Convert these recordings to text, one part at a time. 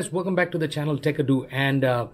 guys, welcome back to the channel Techado and uh,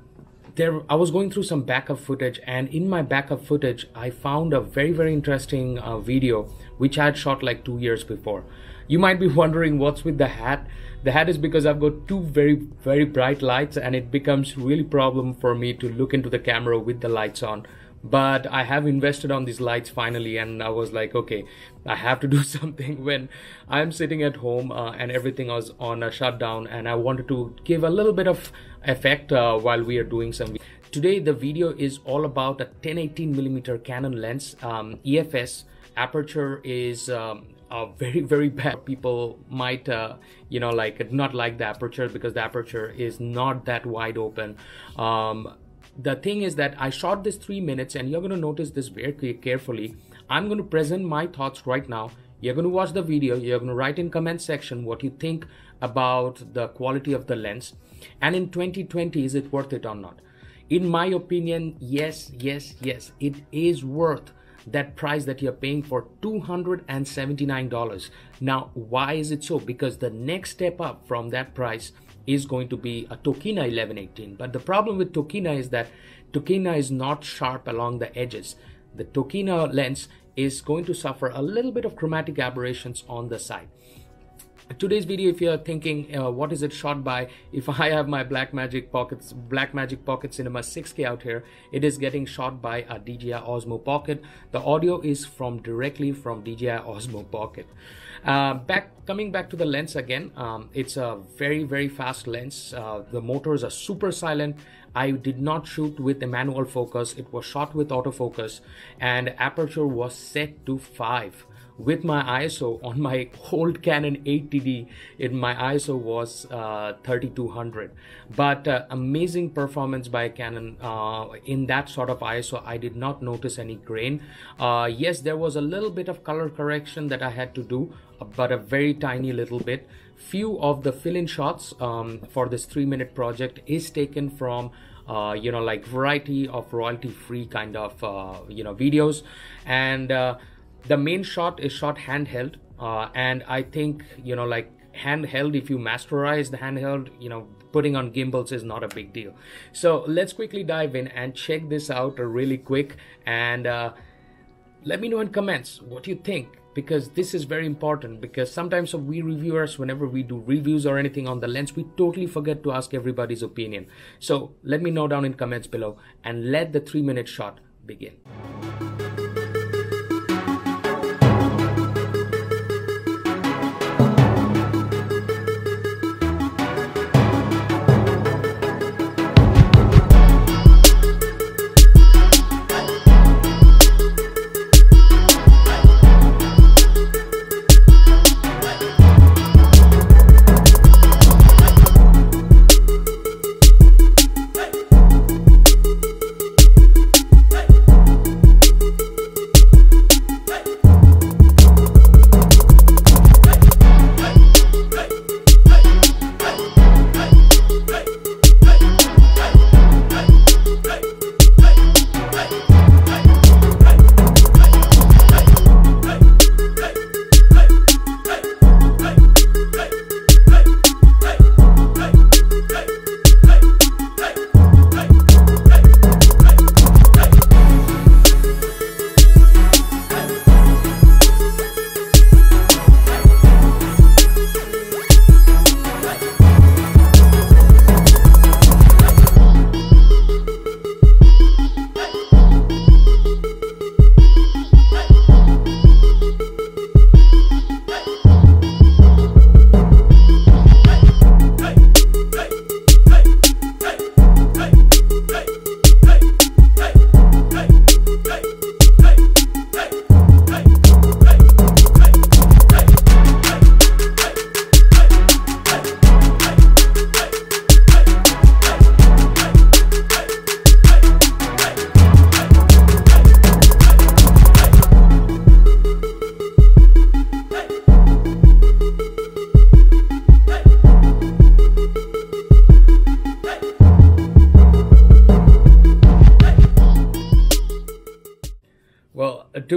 there I was going through some backup footage and in my backup footage I found a very very interesting uh, video which I had shot like two years before. You might be wondering what's with the hat. The hat is because I've got two very very bright lights and it becomes really problem for me to look into the camera with the lights on but I have invested on these lights finally and I was like okay I have to do something when I'm sitting at home uh, and everything was on a shutdown and I wanted to give a little bit of effect uh, while we are doing some today the video is all about a 1018 millimeter Canon lens. Um, EFS aperture is um, uh, very very bad. People might uh, you know like not like the aperture because the aperture is not that wide open. Um, the thing is that I shot this three minutes and you're going to notice this very carefully. I'm going to present my thoughts right now. You're going to watch the video. You're going to write in comment section what you think about the quality of the lens. And in 2020, is it worth it or not? In my opinion, yes, yes, yes, it is worth that price that you're paying for $279. Now, why is it so? Because the next step up from that price is going to be a Tokina 1118. But the problem with Tokina is that Tokina is not sharp along the edges. The Tokina lens is going to suffer a little bit of chromatic aberrations on the side today's video if you're thinking uh, what is it shot by? If i have my blackmagic pockets blackmagic pocket cinema 6k out here it is getting shot by a dji osmo pocket. The audio is from directly from dji osmo pocket. Uh, back coming back to the lens again um, it's a very very fast lens. Uh, the motors are super silent. I did not shoot with a manual focus. It was shot with autofocus and aperture was set to 5 with my ISO on my old Canon 8D, it, my ISO was uh, 3200. But uh, amazing performance by Canon uh, in that sort of ISO. I did not notice any grain. Uh, yes, there was a little bit of color correction that I had to do, but a very tiny little bit. Few of the fill-in shots um, for this three-minute project is taken from uh, you know like variety of royalty free kind of uh, you know videos and uh, the main shot is shot handheld uh, and i think you know like handheld if you masterize the handheld you know putting on gimbals is not a big deal. So let's quickly dive in and check this out really quick and uh, let me know in comments what you think because this is very important because sometimes we reviewers whenever we do reviews or anything on the lens we totally forget to ask everybody's opinion. So let me know down in comments below and let the three minute shot begin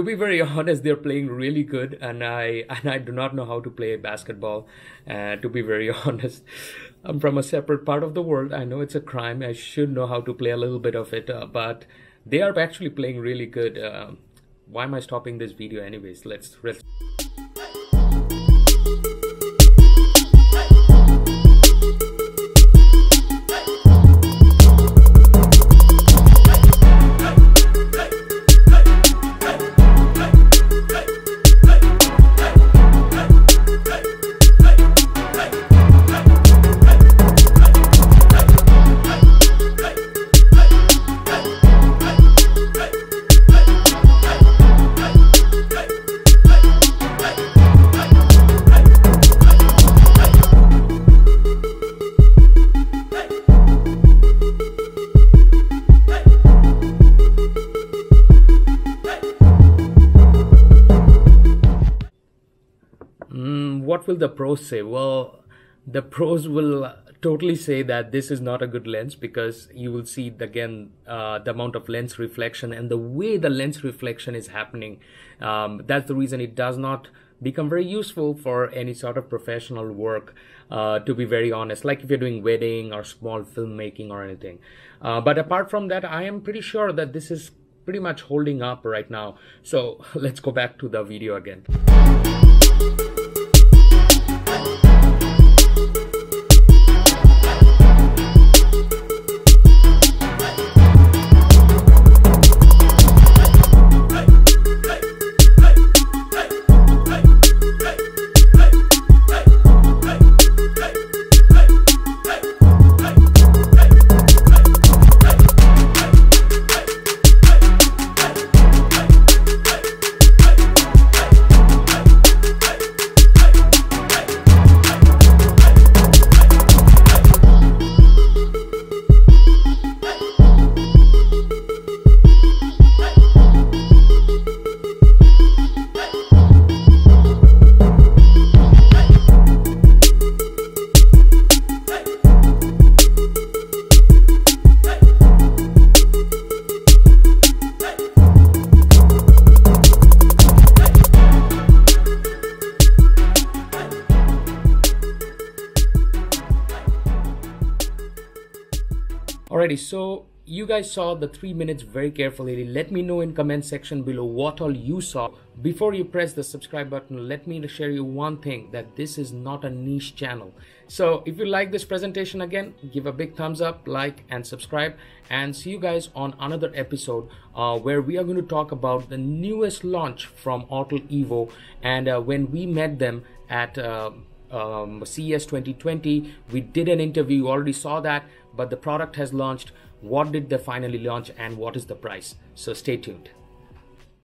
to be very honest, they're playing really good, and I and I do not know how to play basketball. Uh, to be very honest, I'm from a separate part of the world. I know it's a crime. I should know how to play a little bit of it, uh, but they are actually playing really good. Uh, why am I stopping this video anyways? Let's, let's will the pros say? Well, the pros will totally say that this is not a good lens because you will see again uh, the amount of lens reflection and the way the lens reflection is happening. Um, that's the reason it does not become very useful for any sort of professional work uh, to be very honest like if you're doing wedding or small filmmaking or anything uh, but apart from that i am pretty sure that this is pretty much holding up right now so let's go back to the video again Alrighty, so you guys saw the three minutes very carefully. Let me know in comment section below what all you saw. Before you press the subscribe button, let me share you one thing that this is not a niche channel. So if you like this presentation again, give a big thumbs up, like and subscribe and see you guys on another episode uh, where we are going to talk about the newest launch from Autel Evo and uh, when we met them at uh, um, CES 2020. We did an interview, you already saw that, but the product has launched. What did they finally launch and what is the price? So stay tuned.